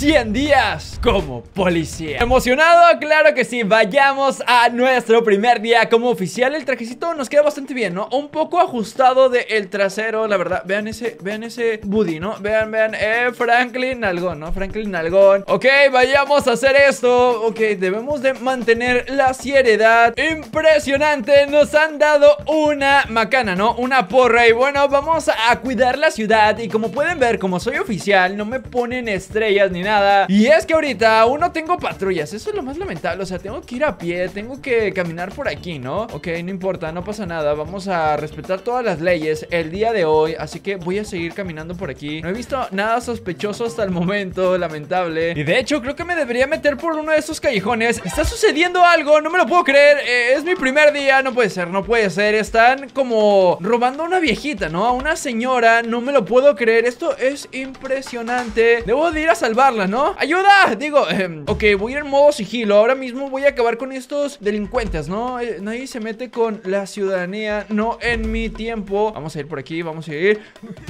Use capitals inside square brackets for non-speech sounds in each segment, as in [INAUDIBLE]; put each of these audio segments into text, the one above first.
100 días como policía. ¿Emocionado? Claro que sí, vayamos a nuestro primer día como oficial. El trajecito nos queda bastante bien, ¿no? Un poco ajustado del trasero, la verdad. Vean ese, vean ese booty, ¿no? Vean, vean, eh, Franklin Nalgón, ¿no? Franklin Nalgón. Ok, vayamos a hacer esto. Ok, debemos de mantener la seriedad. Impresionante, nos han dado una macana, ¿no? Una porra. Y bueno, vamos a cuidar la ciudad. Y como pueden ver, como soy oficial, no me ponen estrellas ni nada Y es que ahorita aún no tengo patrullas Eso es lo más lamentable, o sea, tengo que ir a pie Tengo que caminar por aquí, ¿no? Ok, no importa, no pasa nada Vamos a respetar todas las leyes el día de hoy Así que voy a seguir caminando por aquí. No he visto nada sospechoso hasta el momento, lamentable. Y de hecho, creo que me debería meter por uno de esos callejones. Está sucediendo algo, no me lo puedo creer eh, Es mi primer día, no puede ser, no puede ser Están como robando a una viejita, ¿no? A una señora, no me lo puedo creer Esto es impresionante. Debo de ir a salvarla, ¿no? ¡Ayuda! Digo, eh, ok, voy a ir en modo sigilo Ahora mismo voy a acabar con estos delincuentes, ¿no? Eh, nadie se mete con la ciudadanía No en mi tiempo Vamos a ir por aquí, vamos a ir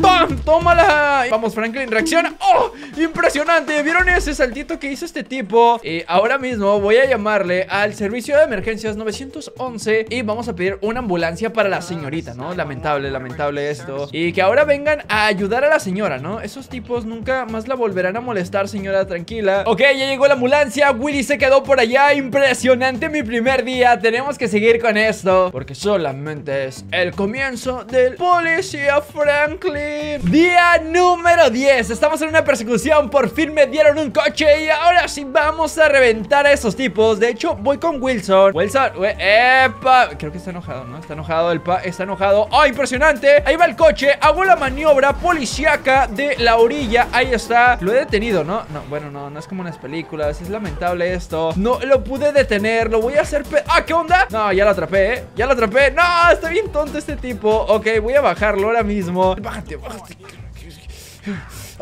¡Pam! ¡Tómala! Vamos, Franklin, reacciona ¡Oh! ¡Impresionante! ¿Vieron ese saltito que hizo este tipo? Y ahora mismo voy a llamarle al servicio de emergencias 911 Y vamos a pedir una ambulancia para la señorita, ¿no? Lamentable, lamentable esto Y que ahora vengan a ayudar a la señora, ¿no? Esos tipos nunca más la volverán a molestar, señora, tranquila Ok, ya llegó la ambulancia Willy se quedó por allá Impresionante mi primer día Tenemos que seguir con esto Porque solamente es el comienzo del policía Franklin Día número 10 Estamos en una persecución Por fin me dieron un coche Y ahora sí vamos a reventar a esos tipos De hecho, voy con Wilson Wilson, we- epa Creo que está enojado, ¿no? Está enojado el pa Está enojado ¡Oh, impresionante! Ahí va el coche Hago la maniobra policíaca de la orilla Ahí está Lo he detenido, ¿no? No, bueno, no, no es como en las películas Es lamentable esto No lo pude detener Lo voy a hacer pe- ¡Ah, qué onda! No, ya lo atrapé, ¿eh? Ya lo atrapé ¡No! Está bien tonto este tipo Ok, voy a bajarlo ahora mismo Bájate, bájate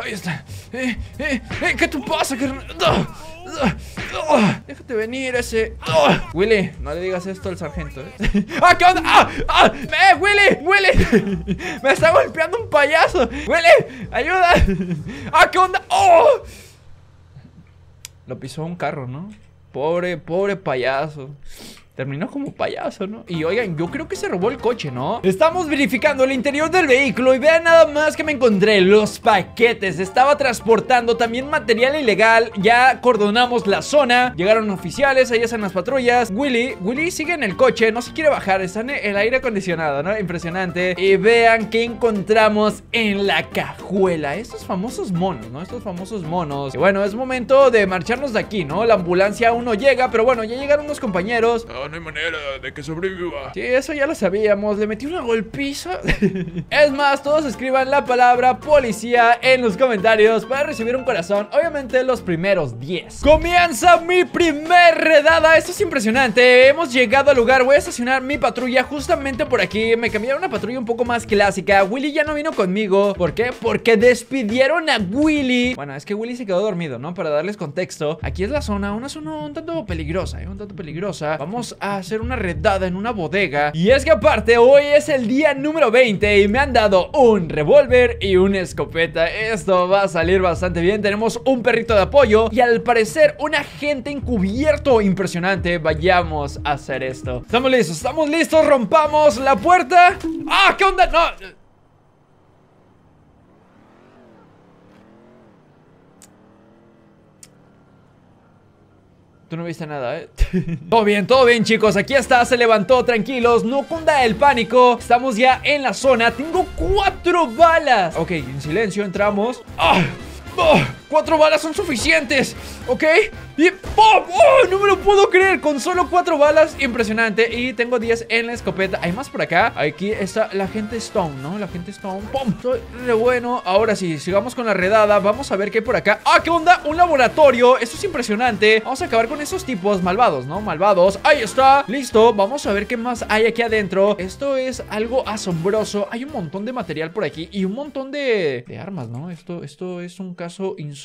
Ahí está eh, eh, eh, ¿Qué te pasa? ¿Qué... ¡Ah! ¡Ah! ¡Ah! Déjate venir ese ¡Ah! Willy, no le digas esto al sargento ¿eh? [LAUGHS] ¡Ah, qué onda! ¡Ah! ¡Ah! ¡Eh, Willy! ¡Willy! [LAUGHS] ¡Me está golpeando un payaso! ¡Willy! ¡Ayuda! ¡Ah, qué onda! ¡Oh! Lo pisó un carro, ¿no? Pobre, pobre payaso Terminó como payaso, ¿no? Y oigan, yo creo que se robó el coche, ¿no? Estamos verificando el interior del vehículo Y vean nada más que me encontré Los paquetes, estaba transportando también material ilegal Ya cordonamos la zona Llegaron oficiales, ahí están las patrullas Willy, Willy sigue en el coche, no se quiere bajar Está en el aire acondicionado, ¿no? Impresionante Y vean qué encontramos en la cajuela Estos famosos monos, ¿no? Estos famosos monos Y bueno, es momento de marcharnos de aquí, ¿no? La ambulancia aún no llega, pero bueno, ya llegaron unos compañeros No, hay manera de que sobreviva. Sí, eso ya lo sabíamos. Le metí una golpiza. [LAUGHS] es más, todos escriban la palabra policía en los comentarios para recibir un corazón. Obviamente, los primeros 10. Comienza mi primer redada. Esto es impresionante. Hemos llegado al lugar. Voy a estacionar mi patrulla justamente por aquí. Me cambiaron una patrulla un poco más clásica. Willy ya no vino conmigo. ¿Por qué? Porque despidieron a Willy. Bueno, es que Willy se quedó dormido, ¿no? Para darles contexto. Aquí es la zona, una zona un tanto peligrosa, ¿eh? Un tanto peligrosa. Vamos a hacer una redada en una bodega. Y es que aparte, hoy es el día número 20 y me han dado un revólver y una escopeta. Esto va a salir bastante bien. Tenemos un perrito de apoyo y al parecer un agente encubierto impresionante. Vayamos a hacer esto. Estamos listos, estamos listos. Rompamos la puerta. ¡Ah! ¿Qué onda? No. Tú no viste nada, ¿eh? [LAUGHS] todo bien, todo bien, chicos. Aquí está, se levantó, tranquilos. No cunda el pánico. Estamos ya en la zona. Tengo cuatro balas. Ok, en silencio entramos. ¡Ah! ¡Ah! Cuatro balas son suficientes, ¿ok? Y ¡pum! ¡Oh! No me lo puedo creer, con solo cuatro balas, impresionante Y tengo 10 en la escopeta, hay más por acá Aquí está la gente Stone, ¿no? La gente Stone, ¡pum! Soy re bueno Ahora sí, sigamos con la redada, vamos a ver qué hay por acá ¡Ah, qué onda! Un laboratorio, esto es impresionante Vamos a acabar con esos tipos malvados, ¿no? Malvados, ahí está, listo Vamos a ver qué más hay aquí adentro Esto es algo asombroso Hay un montón de material por aquí y un montón de, de armas, ¿no? Esto, esto es un caso insólito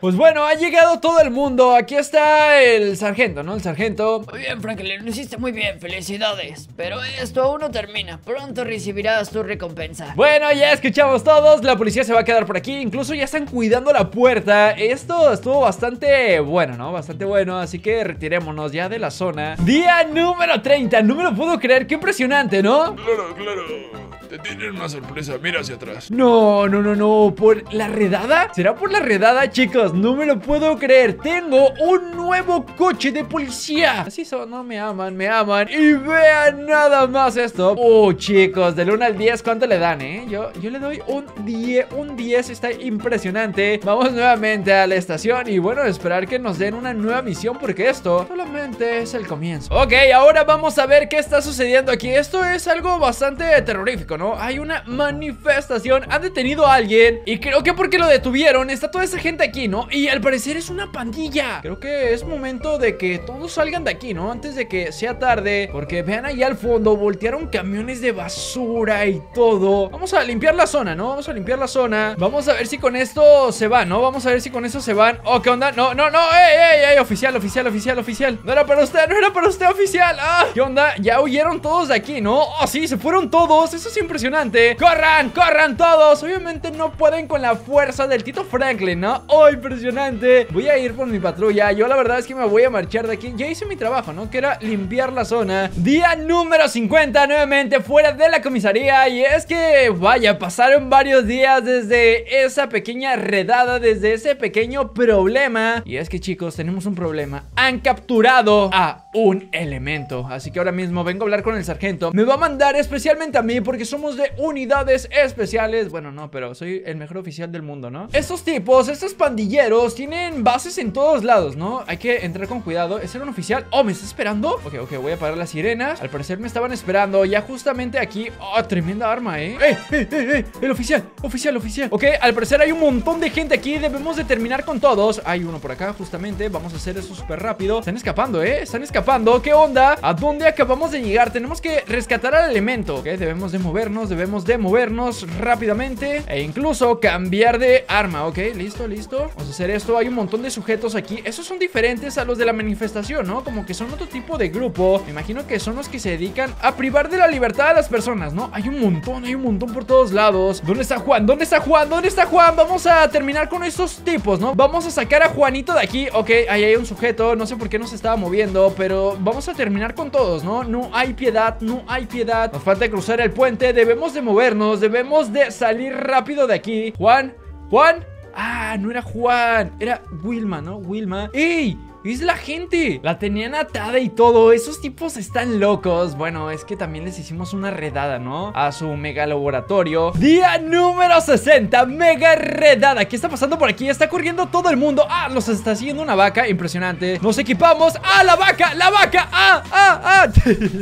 Pues bueno, ha llegado todo el mundo Aquí aquí está el sargento, ¿no? El sargento. Muy bien, Franklin, lo hiciste muy bien, felicidades. Pero esto aún no termina. Pronto recibirás tu recompensa. Bueno, ya escuchamos todos. La policía se va a quedar por aquí. Incluso ya están cuidando la puerta. Esto estuvo bastante bueno, ¿no? Bastante bueno. Así que retirémonos ya de la zona. Día número 30. No me lo puedo creer. Qué impresionante, ¿no? Claro, claro. Te tienen una sorpresa. Mira hacia atrás. No, no, no, no. ¿Por la redada? ¿Será por la redada, chicos? No me lo puedo creer. Tengo un nuevo coche de policía. Así son, no me aman, me aman. Y vean nada más esto. Oh, chicos, del 1 al 10, ¿cuánto le dan, eh? Yo, yo le doy un 10. Un 10 está impresionante. Vamos nuevamente a la estación y bueno, esperar que nos den una nueva misión porque esto solamente es el comienzo. Ok, ahora vamos a ver qué está sucediendo aquí. Esto es algo bastante terrorífico, ¿no? Hay una manifestación. Han detenido a alguien y creo que porque lo detuvieron está toda esa gente aquí, ¿no? Y al parecer es una pandilla. Creo que es momento de que todos salgan de aquí, ¿no? Antes de que sea tarde. Porque vean ahí al fondo, voltearon camiones de basura y todo. Vamos a limpiar la zona, ¿no? Vamos a limpiar la zona. Vamos a ver si con esto se van, ¿no? Vamos a ver si con eso se van. Oh, ¿qué onda? No, no, no. ¡Ey, ey, ey! Oficial, oficial, oficial, oficial. No era para usted, no era para usted, oficial. ¡Ah! ¿Qué onda? Ya huyeron todos de aquí, ¿no? Oh, sí, se fueron todos. Eso es impresionante. ¡Corran, corran todos! Obviamente no pueden con la fuerza del Tito Franklin, ¿no? ¡Oh, impresionante! Voy a ir por mi patrulla. Yo la verdad es que me voy a marchar de aquí. Ya hice mi trabajo, ¿no? Que era limpiar la zona. Día número 50, nuevamente fuera de la comisaría. Y es que, vaya, pasaron varios días desde esa pequeña redada, desde ese pequeño problema. Y es que, chicos, tenemos un problema. Han capturado a un elemento. Así que ahora mismo vengo a hablar con el sargento. Me va a mandar especialmente a mí porque somos de unidades especiales. Bueno, no, pero soy el mejor oficial del mundo, ¿no? Estos tipos, estos pandilleros, tienen bases en todos lados, ¿no? Hay que entrar con cuidado. ¿Es ser un oficial? Oh, ¿me está esperando? Ok, ok, voy a parar las sirenas. Al parecer me estaban esperando. Ya justamente aquí. Oh, tremenda arma, ¿eh? ¡Eh, eh, eh! eh! El oficial, oficial, oficial. Ok, al parecer hay un montón de gente aquí. Debemos de terminar con todos. Hay uno por acá, justamente. Vamos a hacer eso súper rápido. Están escapando, ¿eh? Están escapando. ¿Qué onda? ¿A dónde acabamos de llegar? Tenemos que rescatar al elemento. Ok, debemos de movernos, debemos de movernos rápidamente. E incluso cambiar de arma. Ok, listo, listo. Vamos a hacer esto. Hay un montón de sujetos aquí. Esos son diferentes a los de la manifestación, ¿no? Como que son otro tipo de grupo. Me imagino que son los que se dedican a privar de la libertad a las personas, ¿no? Hay un montón, hay un montón por todos lados. ¿Dónde está Juan? ¿Dónde está Juan? ¿Dónde está Juan? Vamos a terminar con estos tipos, ¿no? Vamos a sacar a Juanito de aquí. Ok, ahí hay un sujeto. No sé por qué no se estaba moviendo, pero vamos a terminar con todos, ¿no? No hay piedad, no hay piedad. Nos falta cruzar el puente. Debemos de movernos, debemos de salir rápido de aquí. Juan, Juan. Ah, no era Juan, era Wilma, ¿no? Wilma. ¡Ey! Es la gente. La tenían atada y todo. Esos tipos están locos. Bueno, es que también les hicimos una redada, ¿no? A su mega laboratorio. Día número 60. Mega redada. ¿Qué está pasando por aquí? Está corriendo todo el mundo. Ah, los está siguiendo una vaca. Impresionante. Nos equipamos. ¡Ah, la vaca! ¡La vaca! ¡Ah, ah, ah!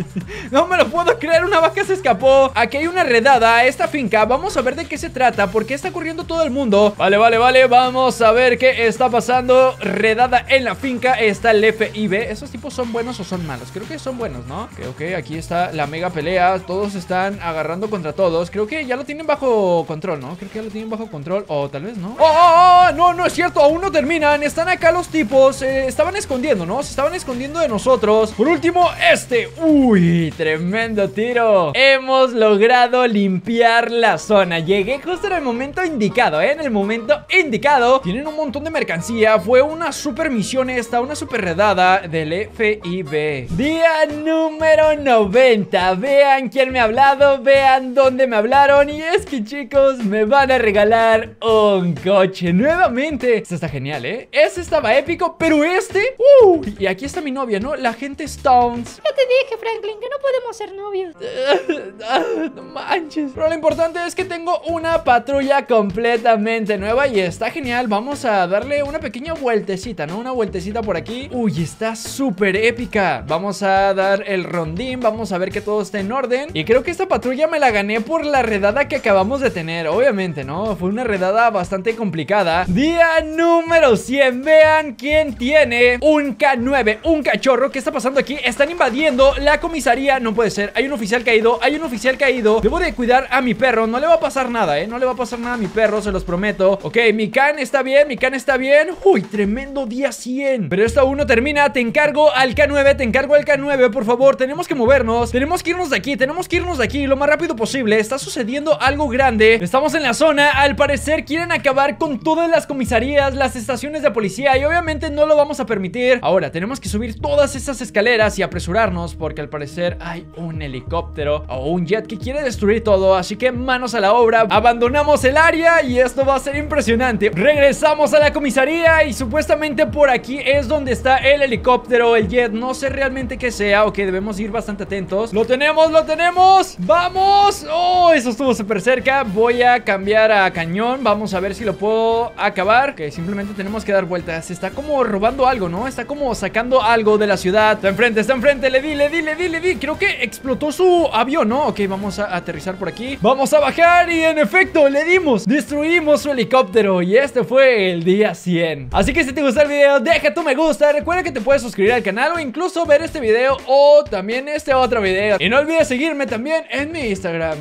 [LAUGHS] no me lo puedo creer. Una vaca se escapó. Aquí hay una redada esta finca. Vamos a ver de qué se trata. ¿Por qué está corriendo todo el mundo? Vale, vale, vale. Vamos a ver qué está pasando. Redada en la finca está el FIB. ¿Esos tipos son buenos o son malos? Creo que son buenos, ¿no? Ok, ok, aquí está la mega pelea. Todos están agarrando contra todos. Creo que ya lo tienen bajo control, ¿no? Creo que ya lo tienen bajo control. O tal vez no. ¡Oh, oh, oh! No, no es cierto. Aún no terminan. Están acá los tipos. Se estaban escondiendo, ¿no? Se estaban escondiendo de nosotros. Por último, este. Uy, tremendo tiro. Hemos logrado limpiar la zona. Llegué justo en el momento indicado, ¿eh? En el momento indicado. Tienen un montón de mercancía. Fue una super misión esta una super redada del FIB. Día número 90. Vean quién me ha hablado, vean dónde me hablaron. Y es que chicos, me van a regalar un coche nuevamente. Esto está genial, ¿eh? Este estaba épico, pero este... ¡Uh! Y aquí está mi novia, ¿no? La gente Stones. Ya te dije, Franklin, que no podemos ser novios. [LAUGHS] no manches. Pero lo importante es que tengo una patrulla completamente nueva y está genial. Vamos a darle una pequeña vueltecita, ¿no? Una vueltecita por aquí. Uy, está súper épica. Vamos a dar el rondín. Vamos a ver que todo esté en orden. Y creo que esta patrulla me la gané por la redada que acabamos de tener. Obviamente, ¿no? Fue una redada bastante complicada. Día número 100. Vean quién tiene un K9, un cachorro. ¿Qué está pasando aquí? Están invadiendo la comisaría. No puede ser. Hay un oficial caído. Hay un oficial caído. Debo de cuidar a mi perro. No le va a pasar nada, ¿eh? No le va a pasar nada a mi perro, se los prometo. Ok, mi can está bien. Mi can está bien. Uy, tremendo día 100. Pero esto aún no termina, te encargo al K9, te encargo al K9, por favor, tenemos que movernos, tenemos que irnos de aquí, tenemos que irnos de aquí lo más rápido posible, está sucediendo algo grande, estamos en la zona, al parecer quieren acabar con todas las comisarías, las estaciones de policía y obviamente no lo vamos a permitir. Ahora, tenemos que subir todas esas escaleras y apresurarnos porque al parecer hay un helicóptero o un jet que quiere destruir todo, así que manos a la obra, abandonamos el área y esto va a ser impresionante. Regresamos a la comisaría y supuestamente por aquí es donde está el helicóptero, el jet, no sé realmente qué sea, ok, debemos ir bastante atentos. Lo tenemos, lo tenemos, vamos, oh, eso estuvo súper cerca, voy a cambiar a cañón, vamos a ver si lo puedo acabar, que simplemente tenemos que dar vueltas, está como robando algo, ¿no? Está como sacando algo de la ciudad, está enfrente, está enfrente, le di, le di, le di, le di, creo que explotó su avión, ¿no? Ok, vamos a aterrizar por aquí, vamos a bajar y en efecto, le dimos, destruimos su helicóptero y este fue el día 100. Así que si te gustó el video, deja tu gusta, recuerda que te puedes suscribir al canal o incluso ver este video o también este otro video. Y no olvides seguirme también en mi Instagram.